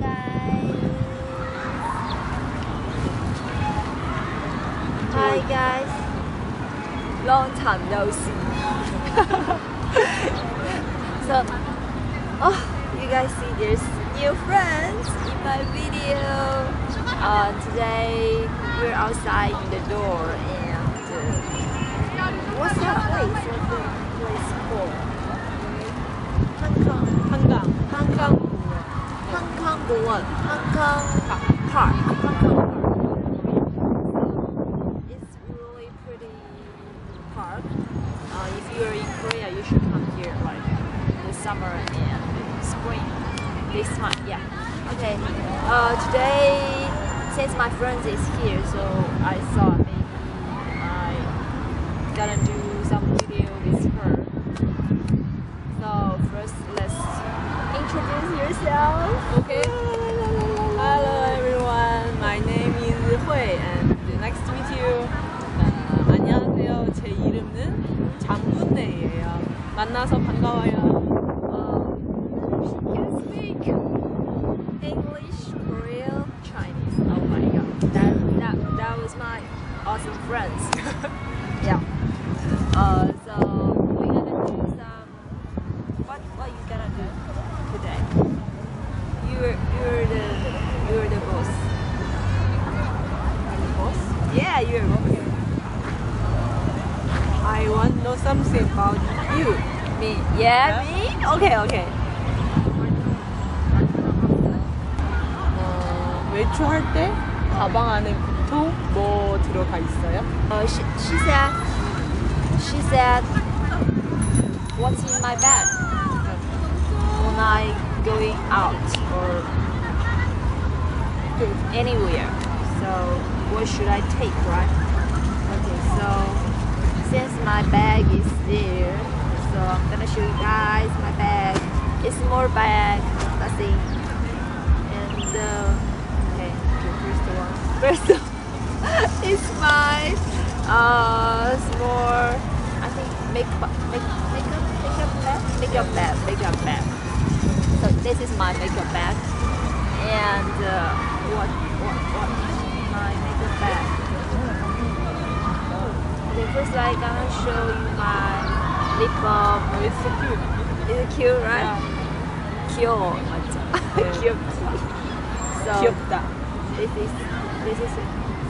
guys. Hi guys. Long time no see. so, oh, you guys see there's new friends in my video. Uh, today we're outside in the door and uh, what's that place? What's the place called? Hong Kong. Hong Kong. Hong Kong Hong Kong Park. Hong Kong Park. It's really pretty park. Uh, if you're in Korea, you should come here like in the summer and spring. This month, yeah. Okay. Uh, today, since my friend is here, so I thought maybe I gonna do some video with her. So first, let's introduce yourself. Okay. Hello everyone. My name is Hui and nice to meet you. 아, 안녕하세요. 제 이름은 장문혜예요. 만나서 반가워요. Um, you speak English, Korean, Chinese. Oh my god, that that that was my awesome friends. yeah. Uh, Yeah, you're boss. I want to know something about you. Me. Yeah, me. Okay, okay. 어, 외출할 때 가방 안에 보통 뭐 들어가 있어요? Uh, she, she said, she said, what's in my bag when I going out or anywhere. So what should I take, right? Okay, so since my bag is there, so I'm gonna show you guys my bag. It's more bag, nothing. And uh, okay, first one. First one is my uh small I think makeup make, makeup makeup bag makeup bag makeup bag. So this is my makeup bag. And uh, what what what is my makeup bag? I'm gonna show you my lip balm. It's so cute. It's cute, right? Cute. Yeah. cute. So this is this is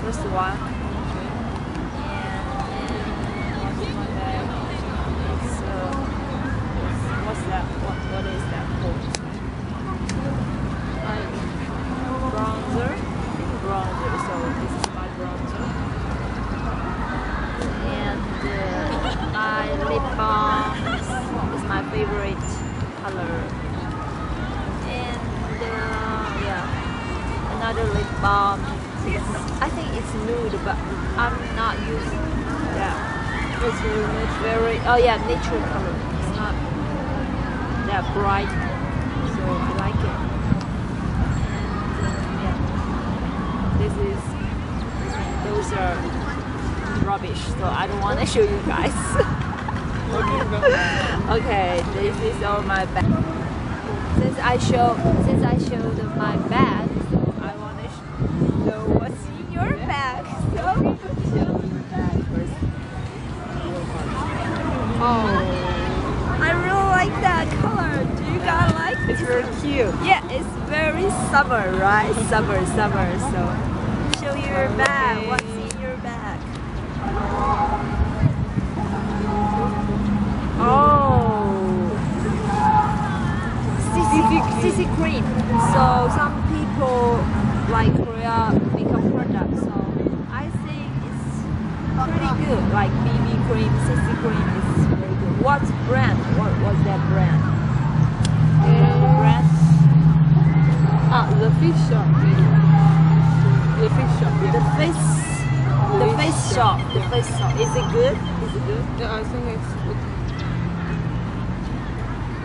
first one. Balm. Is, I think it's nude, but I'm not using that. It's very, it's very oh yeah, natural color. It's not that bright, so I like it. And yeah, this is those are rubbish, so I don't want to show you guys. okay, this is all my bag. Since I show since I showed my bag, so I want to show what's in your bag. So show your bag first. Oh, I really like that color. Do you guys like? It? It's very cute. Yeah, it's very summer, right? Summer, summer. So show your bag. Okay. What's in your bag? Oh. CC, CC cream. So some people like Korea makeup products. So I think it's pretty good. Like BB cream, CC cream is very good. What brand? What was that brand? Do you know the brand? Ah, the fish shop. The fish shop. The Yeah. face, the face shop. The face shop. Is it good? Is it good? Yeah, I think it's good.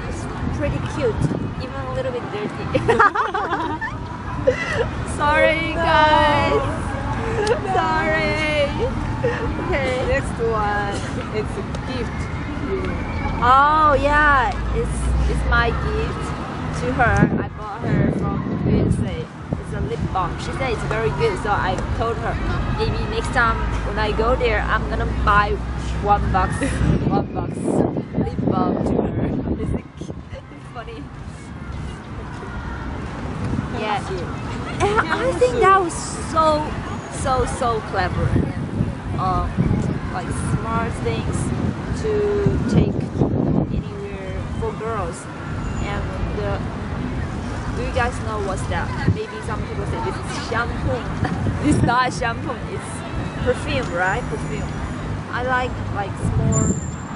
It's pretty cute, even a little bit dirty. Sorry, guys. Sorry. Okay. Next one, it's a gift. Oh yeah, it's it's my gift to her. I bought her from USA. It's a lip balm. She said it's very good, so I told her maybe next time when I go there, I'm gonna buy one box, one box lip balm to her. Is it it's funny? Yeah. I think that was so, so, so clever um, like things to take anywhere for girls. And the, do you guys know what's that? Maybe some people say this is shampoo. it's not shampoo. It's perfume, right? Perfume. I like like small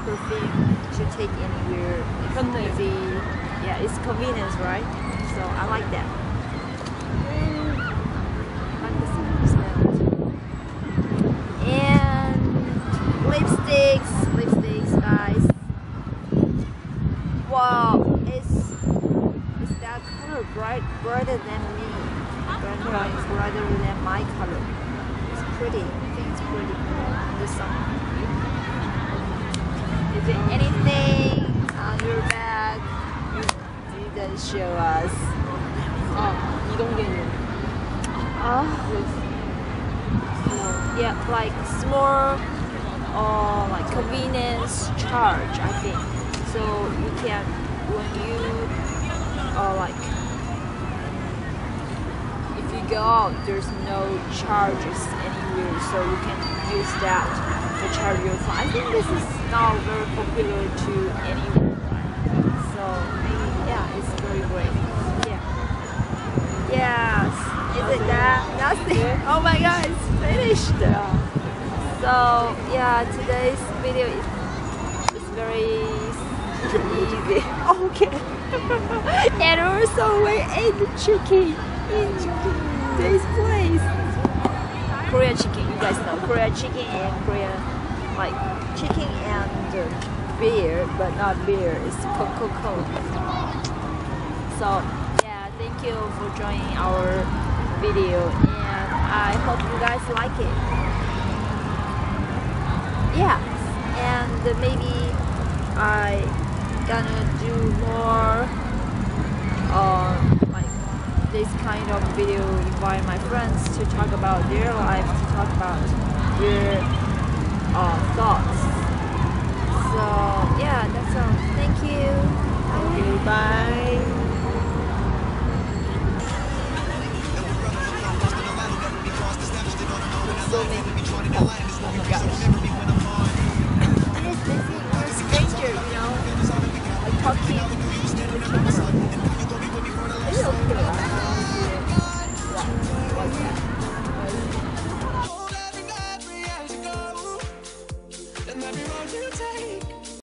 perfume to take anywhere. It's Convenient. easy. Yeah, it's convenience, right? So I like that. Like the smell. And lipsticks, lipsticks, guys. Wow, it's is that color bright, brighter than me, brighter, brighter than my color. It's pretty. I think it's pretty. The sun. Is there anything on your bag you didn't show us? Oh, you don't get it. Oh. Yeah, like small or like convenience charge, I think. So you can when you or like go out, there's no charges anywhere, so you can use that to charge your phone. I think this is now very popular to anyone. so yeah, it's very great. Yeah. Yes. Is it that? Nothing. Oh my god, it's finished. So yeah, today's video is, is very easy. Okay. and also we ate the chicken in this place. Korean chicken, you guys know Korean chicken and Korean like chicken and uh, beer, but not beer. It's Coca-Cola. So yeah, thank you for joining our video and I hope you guys like it. Yeah, and maybe I gonna do more uh, this kind of video, invite my friends to talk about their life, to talk about their uh, thoughts. So yeah, that's all. Thank you. Okay, bye. so many. Oh my gosh. And it's busy. A stranger, you know, talking